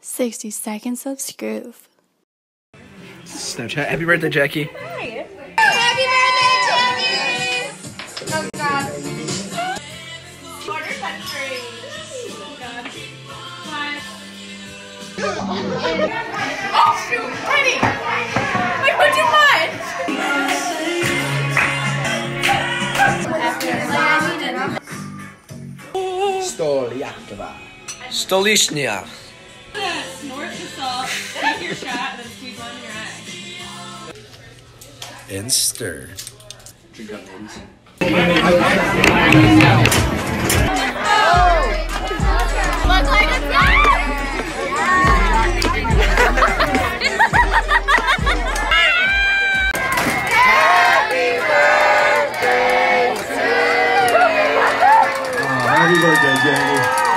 60 seconds of Skroove. Snapchat. Happy birthday, Jackie. Happy birthday, Jackie! Oh God. Water country. Oh God. Five. Oh shoot, Penny! Wait, what'd you find? Stoliakova. Stolichnia snort the salt, take your shot, and then squeeze one in your eye. And stir. Drink up, ladies. Happy birthday, Jamie.